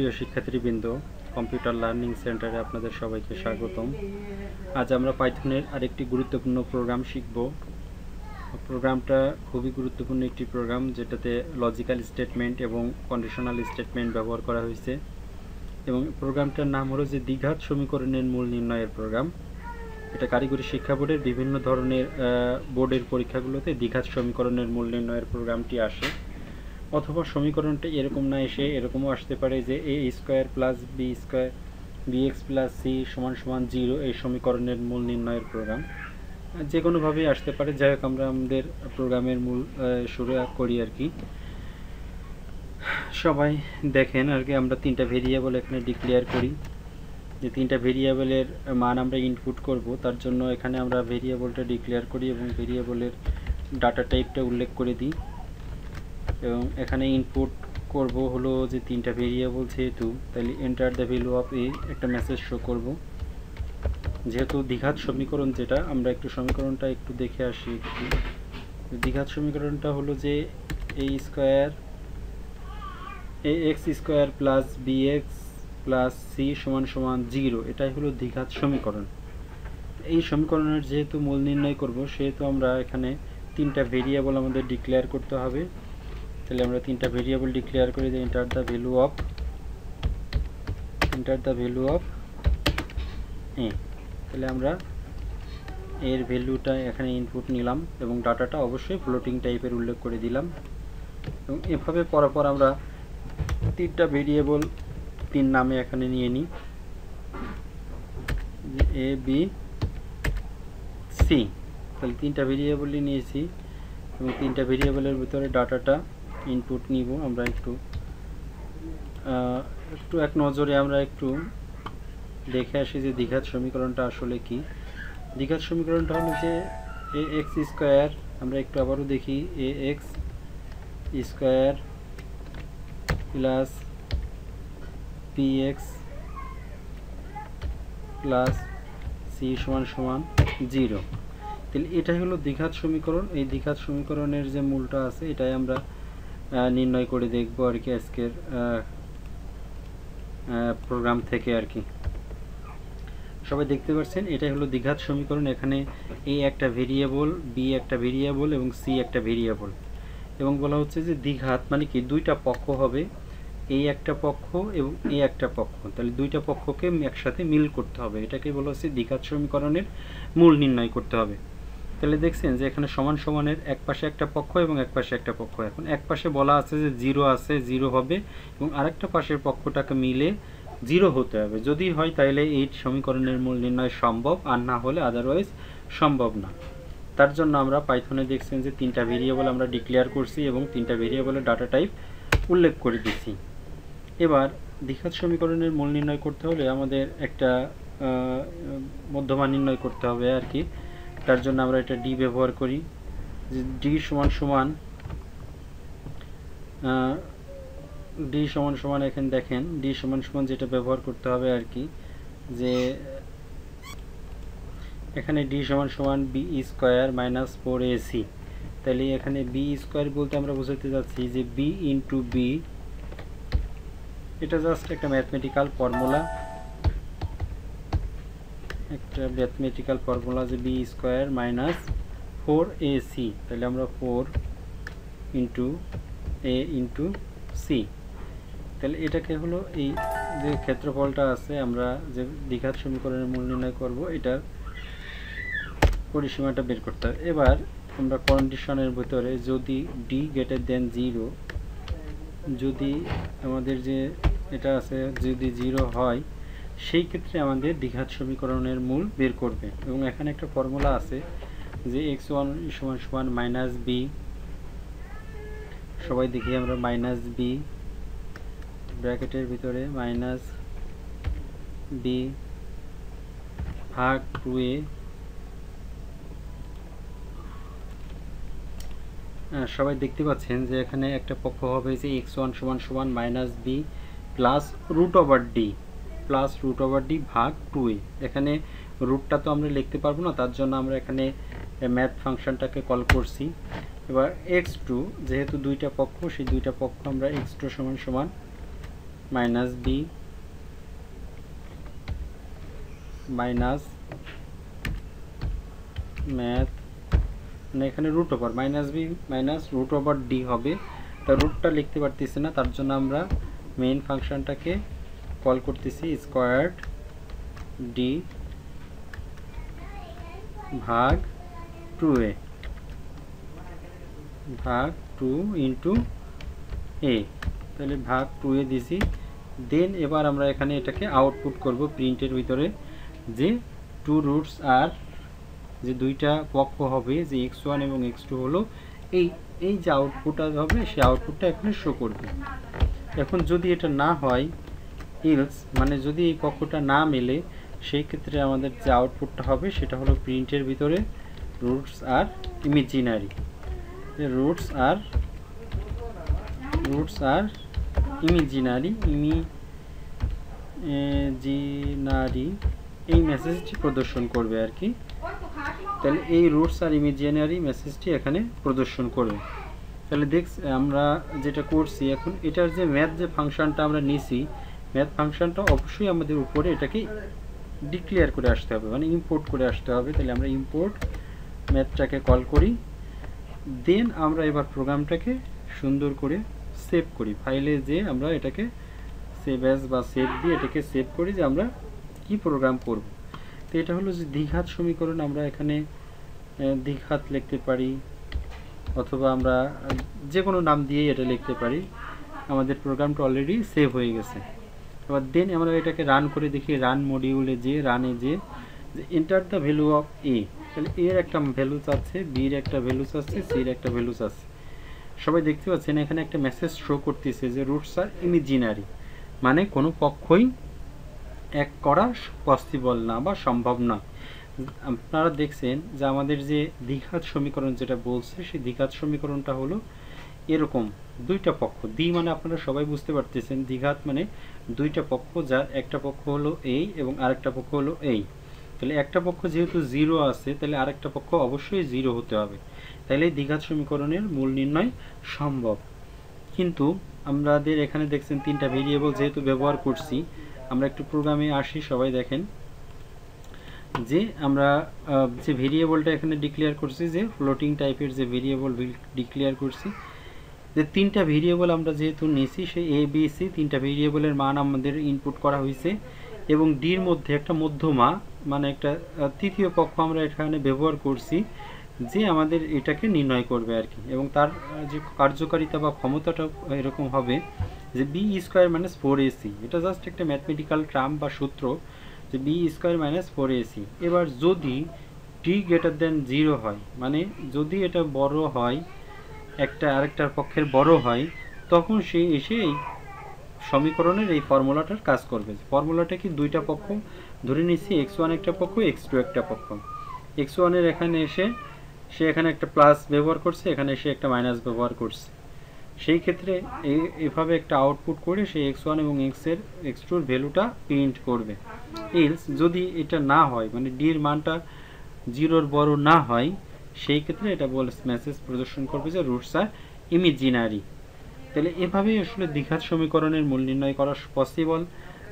সুপ্রিয় শিক্ষার্থীবৃন্দ computer learning সেন্টারে আপনাদের সবাইকে স্বাগতম। আজ আমরা পাইথনের আরেকটি গুরুত্বপূর্ণ প্রোগ্রাম শিখব। প্রোগ্রামটা খুবই গুরুত্বপূর্ণ একটি প্রোগ্রাম, যেটাতে লজিক্যাল স্টেটমেন্ট এবং কন্ডিশনাল স্টেটমেন্ট ব্যবহার করা হয়েছে। এবং প্রোগ্রামটার নাম হলো যে দ্বিঘাত সমীকরণের মূল নির্ণয়ের প্রোগ্রাম। এটা কারিগরি শিক্ষা বোর্ডের বিভিন্ন ধরনের বোর্ডের পরীক্ষাগুলোতে দ্বিঘাত সমীকরণের মূল নির্ণয়ের প্রোগ্রামটি আসে। অথবা সমীকরণটা এরকম না এসে এরকমও আসতে পারে যে A square plus B square B X plus C সমান সমান জিরো এই সমীকরণের মূল নির্ণয়ের প্রোগ্রাম যে কোনোভাবেই আসতে পারে, যাই হোক, আমরা আমাদের প্রোগ্রামের মূল শুরু করি আর কি। সবাই দেখেন আর কি, আমরা তিনটা ভেরিয়েবল এখানে ডিক্লেয়ার করি। যে তিনটা ভেরিয়েবলের মান আমরা ইনপুট করব, তার জন্য এখানে আমরা ভেরিয়েবলটা ডিক্লেয়ার করি এবং ভেরিয়েবলের ডাটা টাইপটা উল্লেখ করে দিই। এবং এখানে ইনপুট করব হলো যে তিনটা ভেরিয়েবল যেহেতু, তাহলে enter the value of A একটা মেসেজ শো করব। যেহেতু দ্বিঘাত সমীকরণ যেটা, আমরা একটু সমীকরণটা একটু দেখে আসি একটু। দ্বিঘাত সমীকরণটা হলো যে A square A X square plus B X plus C সমান সমান জিরো এটাই হলো দ্বিঘাত সমীকরণ। এই সমীকরণের যেহেতু মূল নির্ণয় করব, সেহেতু আমরা এখানে তিনটা ভেরিয়েবল আমাদের ডিক্লেয়ার করতে হবে। তাহলে আমরা তিনটা ভেরিয়েবল ডিক্লেয়ার করি যে enter the value of enter the value of A তাহলে আমরা এর ভ্যালুটা এখানে ইনপুট নিলাম এবং ডাটাটা অবশ্যই ফ্লোটিং টাইপের উল্লেখ করে দিলাম। এবং এভাবে পরপর আমরা তিনটা ভেরিয়েবল তিন নামে এখানে নিয়ে নিই। এ বি সি তাহলে তিনটা ভেরিয়েবলই নিয়েছি এবং তিনটা ভেরিয়েবলের ভিতরে ডাটাটা ইনপুট নিব, আমরা একটু একটু এক নজরে আমরা একটু দেখে আসি যে দ্বিঘাত সমীকরণটা আসলে কি। দ্বিঘাত সমীকরণটা হলো যে এ এক্স স্কোয়ার, আমরা একটু আবারও দেখি A X square plus P X plus C সমান সমান জিরো। তাহলে এটাই হলো দ্বিঘাত সমীকরণ, এই দ্বিঘাত সমীকরণের যে মূলটা আছে, এটাই আমরা নির্ণয় করে দেখব আর কি আজকের প্রোগ্রাম থেকে আর কি। সবাই দেখতে পাচ্ছেন এটাই হলো দ্বিঘাত সমীকরণ। এখানে এ একটা ভেরিয়েবল বি একটা ভেরিয়েবল এবং সি একটা ভেরিয়েবল এবং বলা হচ্ছে যে দ্বিঘাত মানে কি? দুইটা পক্ষ হবে। এই একটা পক্ষ এবং এই একটা পক্ষ। তাহলে দুইটা পক্ষকে একসাথে মিল করতে হবে। এটাকে বলা হচ্ছে দ্বিঘাত সমীকরণের মূল নির্ণয় করতে হবে। তাহলে দেখছেন যে এখানে সমান সমানের এক পাশে একটা পক্ষ এবং এক পাশে একটা পক্ষ। এখন এক পাশে বলা আছে যে জিরো আছে, জিরো হবে এবং আরেকটা পাশের পক্ষটাকে মিলে জিরো হতে হবে। যদি হয় তাহলে এই সমীকরণের মূল নির্ণয় সম্ভব, আর না হলে আদারওয়াইজ সম্ভব না। তার জন্য আমরা পাইথনে দেখছেন যে তিনটা ভেরিয়েবল আমরা ডিক্লেয়ার করছি এবং তিনটা ভেরিয়েবলের ডাটা টাইপ উল্লেখ করে দিচ্ছি এবার দ্বিঘাত সমীকরণের মূল নির্ণয় করতে হলে আমাদের একটা মধ্যমান নির্ণয় করতে হবে আর কি। তার জন্য আমরা এটা ডি ব্যবহার করি, যে ডি সমান সমান ডি সমান সমান এখানে দেখেন ডি সমান সমান যেটা ব্যবহার করতে হবে আর কি, যে এখানে ডি সমান সমান B square minus four AC তাহলে এখানে বি স্কোয়ার বলতে আমরা বোঝাতে যাচ্ছি যে বি ইন্টু বি এটা জাস্ট একটা ম্যাথমেটিক্যাল ফর্মুলা একটা ম্যাথমেটিক্যাল ফর্মুলা যে B square minus four A C তাহলে আমরা four into A into C তাহলে এটাকে হলো এই যে ক্ষেত্রফলটা আছে, আমরা যে দ্বিঘাত সমীকরণের মূল নির্ণয় করব, এটার পরিসীমাটা বের করতে হবে। এবার আমরা কন্ডিশনের ভিতরে যদি ডি গ্রেটার দেন জিরো যদি আমাদের যে এটা আছে, যদি জিরো হয় সেই ক্ষেত্রে আমাদের দ্বিঘাত সমীকরণের মূল বের করবে। এবং এখানে একটা ফর্মুলা আছে যে এক্স ওয়ান সমান সমান মাইনাস বি সবাই দেখি আমরা মাইনাস বি ব্র্যাকেটের ভিতরে মাইনাস বি ভাগ টু এ সবাই দেখতে পাচ্ছেন যে এখানে একটা পক্ষ হবে যে এক্স ওয়ান সমান সমান minus B plus root over D plus root over D ভাগ টু এ এখানে রুটটা তো আমরা লিখতে পারব না, তার জন্য আমরা এখানে ম্যাথ ফাংশনটাকে কল করছি। এবার এক্স টু যেহেতু দুইটা পক্ষ, সেই দুইটা পক্ষ আমরা এক্স টু সমান সমান মাইনাস বি মাইনাস ম্যাথ মানে এখানে root over minus B minus root over D হবে। তা রুটটা লিখতে পারতেছি না, তার জন্য আমরা মেইন ফাংশনটাকে কল করতেছি, স্কোয়ার্ড ডি ভাগ টু এ ভাগ টু ইন্টু এ তাহলে ভাগ টু এ দিছি। দেন এবার আমরা এখানে এটাকে আউটপুট করব প্রিন্টের ভিতরে, যে টু রুটস আর যে দুইটা পক্ষ হবে, যে এক্স ওয়ান এবং এক্স টু হলো, এই এই যে আউটপুটটা হবে, সেই আউটপুটটা এখানে শো করবে। এখন যদি এটা না হয় ইলস মানে যদি এই পক্ষটা না মেলে, সেই ক্ষেত্রে আমাদের যে আউটপুটটা হবে, সেটা হলো প্রিন্টের ভিতরে roots are imaginary roots are roots are imaginary imaginary এই মেসেজটি প্রদর্শন করবে আর কি। তাহলে এই রুটস আর ইমেজিনারি মেসেজটি এখানে প্রদর্শন করবে। তাহলে দেখ আমরা যেটা করছি এখন, এটার যে ম্যাথ যে ফাংশনটা আমরা নিছি ম্যাথ ফাংশনটা অবশ্যই আমাদের উপরে এটাকে ডিক্লেয়ার করে আসতে হবে মানে ইম্পোর্ট করে আসতে হবে। তাহলে আমরা ইম্পোর্ট ম্যাথটাকে কল করি দেন আমরা এবার প্রোগ্রামটাকে সুন্দর করে সেভ করি। ফাইলে যে আমরা এটাকে সেভ অ্যাজ বা সেভ দিয়ে এটাকে সেভ করি যে আমরা কি প্রোগ্রাম করব। তো এটা হলো যে দ্বিঘাত সমীকরণ, আমরা এখানে দ্বিঘাত লিখতে পারি, অথবা আমরা যে কোনো নাম দিয়েই এটা লিখতে পারি। আমাদের প্রোগ্রামটা অলরেডি সেভ হয়ে গেছে। এবার দেন আমরা এটাকে রান করে দেখি রান মডিউলে যে রানে যে enter the value of A তাহলে এর একটা ভ্যালু চাচ্ছে বির একটা ভ্যালু চাচ্ছে সির একটা ভ্যালু চাচ্ছে সবাই দেখতে পাচ্ছেন এখানে একটা মেসেজ শো করতেছে যে রুটস আর ইমিজিনারি মানে কোনো পক্ষই এক করা পসিবল না বা সম্ভব না। আপনারা দেখছেন যে আমাদের যে দ্বিঘাত সমীকরণ যেটা বলছে, সেই দ্বিঘাত সমীকরণটা হলো এরকম দুইটা পক্ষ। দ্বি মানে আপনারা সবাই বুঝতে পারতেছেন, দ্বিঘাত মানে দুইটা পক্ষ যার একটা পক্ষ হলো এই এবং আরেকটা পক্ষ হলো এই। তাহলে একটা পক্ষ যেহেতু জিরো আছে, তাহলে আরেকটা পক্ষ অবশ্যই জিরো হতে হবে। তাহলে দ্বিঘাত সমীকরণের মূল নির্ণয় সম্ভব। কিন্তু আমাদের এখানে দেখছেন তিনটা ভেরিয়েবল যেহেতু ব্যবহার করছি, আমরা একটু প্রোগ্রামে আসি, সবাই দেখেন। যে আমরা যে ভেরিয়েবলটা এখানে ডিক্লেয়ার করছি, যে ফ্লোটিং টাইপের যে ভেরিয়েবল ডিক্লেয়ার করছি যে তিনটা ভেরিয়েবল আমরা যেহেতু নিয়েছি, সেই এ বি সি তিনটা ভেরিয়েবলের মান আমাদের ইনপুট করা হয়েছে এবং ডির মধ্যে একটা মধ্যমা মানে একটা তৃতীয় পক্ষ আমরা এখানে ব্যবহার করছি যে আমাদের এটাকে নির্ণয় করবে আর কি। এবং তার যে কার্যকারিতা বা ক্ষমতাটা এরকম হবে যে B square minus four AC এটা জাস্ট একটা ম্যাথমেটিক্যাল ট্রাম বা সূত্র যে B square minus four AC এবার যদি টি গ্রেটার দেন জিরো হয় মানে যদি এটা বড় হয় একটা আরেকটার পক্ষের বড় হয়, তখন সে এসে এই সমীকরণের এই ফর্মুলাটার কাজ করবে। ফর্মুলাটা কি দুইটা পক্ষ? ধরে নিচ্ছি এক্স ওয়ান একটা পক্ষ এক্স টু একটা পক্ষ। এক্স ওয়ানের এখানে এসে সে এখানে একটা প্লাস ব্যবহার করছে, এখানে সে একটা মাইনাস ব্যবহার করছে। সেই ক্ষেত্রে এভাবে একটা আউটপুট করে সে এক্স ওয়ান এবং এক্সের এক্স টুর ভ্যালুটা প্রিন্ট করবে। এলস যদি এটা না হয় মানে ডির মানটা জিরোর বড় না হয় সেই ক্ষেত্রে এটা বলে মেসেজ প্রদর্শন করবে যে রুটস আর ইমিজিনারি তাহলে এভাবেই আসলে দ্বিঘাত সমীকরণের মূল নির্ণয় করা পসিবল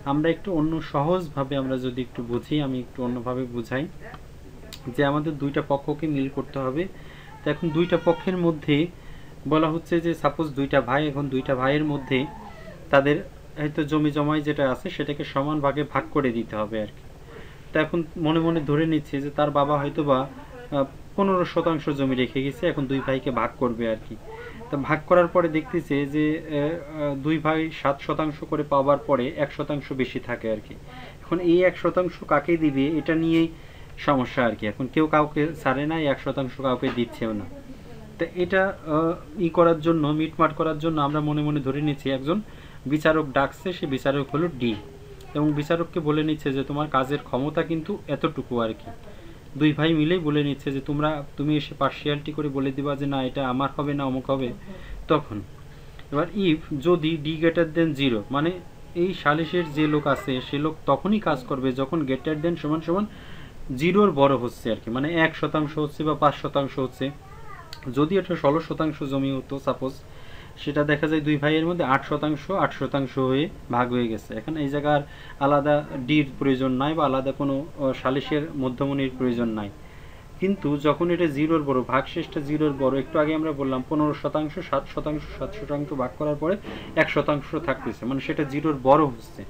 আমরা একটু অন্য সহজভাবে আমরা যদি একটু বুঝি, আমি একটু অন্যভাবে বুঝাই। যে আমাদের দুইটা পক্ষকে মিল করতে হবে। তো এখন দুইটা পক্ষের মধ্যে বলা হচ্ছে যে সাপোজ দুইটা ভাই, এখন দুইটা ভাইয়ের মধ্যে তাদের হয়তো জমি জমাই যেটা আছে, সেটাকে সমান ভাগে ভাগ করে দিতে হবে আর কি। তা এখন মনে মনে ধরে নিচ্ছে যে, তার বাবা হয়তো বা পনেরো শতাংশ জমি রেখে গেছে, এখন দুই ভাইকে ভাগ করবে আর কি। তা ভাগ করার পরে দেখতেছে যে দুই ভাই সাত শতাংশ করে পাওয়ার পরে এক শতাংশ বেশি থাকে আর কি। এখন এই এক শতাংশ কাকে দিবে, এটা নিয়েই সমস্যা আর কি। এখন কেউ কাউকে ছাড়ে না এক শতাংশ কাউকে দিচ্ছেও না। তো এটা ই করার জন্য, মিটমাট করার জন্য আমরা মনে মনে ধরে নিচ্ছি, একজন বিচারক ডাকছে, সে বিচারক হলো ডি। এবং বিচারককে বলে নিচ্ছে যে, তোমার কাজের ক্ষমতা কিন্তু এতটুকু আর কি। দুই ভাই মিলেই বলে নিচ্ছে যে, তোমরা, তুমি এসে পার্সিয়ালিটি করে বলে দিবা যে, না, এটা আমার হবে না অমুক হবে। তখন এবার ইফ যদি ডি গ্রেটার দেন জিরো মানে এই সালিশের যে লোক আছে, সে লোক তখনই কাজ করবে যখন গ্রেটার দেন সমান সমান জিরোর বড় হচ্ছে আর কি মানে এক শতাংশ হচ্ছে বা পাঁচ শতাংশ হচ্ছে। যদি এটা ষোলো শতাংশ জমি হতো সাপোজ সেটা দেখা যায় দুই ভাইয়ের মধ্যে আট শতাংশ আট শতাংশ হয়ে ভাগ হয়ে গেছে। এখন এই জায়গার আলাদা ডির প্রয়োজন নাই বা আলাদা কোনো সালিশের মধ্যমণির প্রয়োজন নাই। কিন্তু যখন এটা জিরোর বড় ভাগ শেষটা জিরোর বড়, একটু আগে আমরা বললাম পনেরো শতাংশ, সাত শতাংশ সাত শতাংশ ভাগ করার পরে এক শতাংশ থাকতেছে। মানে সেটা জিরোর বড় হচ্ছে।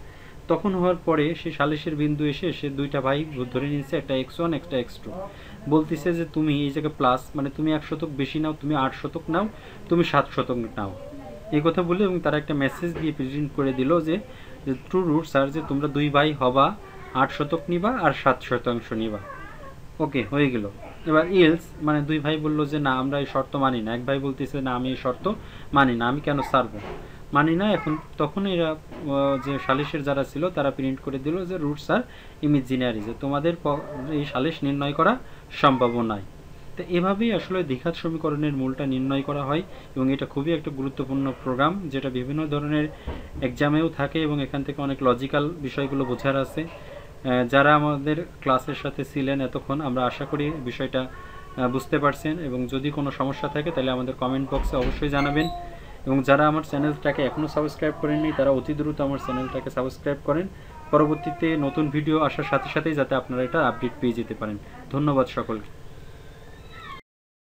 তখন হওয়ার পরে সে সালিশের বিন্দু এসে সে দুইটা ভাই ধরে নিচ্ছে একটা এক্স ওয়ান একটা এক্স টু বলতেছে যে, তুমি এই জায়গায় প্লাস মানে তুমি এক শতক বেশি নাও, তুমি আট শতক নাও, তুমি সাত শতক নাও। এই কথা বলে এবং তারা একটা মেসেজ দিয়ে প্রেজেন্ট করে দিল যে ট্রু রুটস স্যার যে তোমরা দুই ভাই হবা, আট শতক নিবা আর সাত শতাংশ নিবা। ওকে হয়ে গেল। এবার ইলস মানে দুই ভাই বলল যে, না, আমরা এই শর্ত মানি না। এক ভাই বলতেছে, না, আমি এই শর্ত মানি না, আমি কেন ছাড়বো? মানি না, এখন তখন এরা যে সালিশের যারা ছিল, তারা প্রিন্ট করে দিল যে রুটস আর ইমেজিনারি যে তোমাদের এই সালিশ নির্ণয় করা সম্ভব নয়। তো এভাবেই আসলে দ্বিঘাত সমীকরণের মূলটা নির্ণয় করা হয়, এবং এটা খুবই একটা গুরুত্বপূর্ণ প্রোগ্রাম যেটা বিভিন্ন ধরনের এক্সামেও থাকে, এবং এখান থেকে অনেক লজিক্যাল বিষয়গুলো বোঝার আছে। যারা আমাদের ক্লাসের সাথে ছিলেন এতক্ষণ, আমরা আশা করি বিষয়টা বুঝতে পারছেন, এবং যদি কোনো সমস্যা থাকে, তাহলে আমাদের কমেন্ট বক্সে অবশ্যই জানাবেন। এবং যারা আমার চ্যানেলটাকে এখনও সাবস্ক্রাইব করেননি, তারা অতি দ্রুত আমার চ্যানেলটাকে সাবস্ক্রাইব করেন। পরবর্তীতে নতুন ভিডিও আসার সাথে সাথেই যাতে আপনারা এটা আপডেট পেয়ে যেতে পারেন। ধন্যবাদ সকলকে।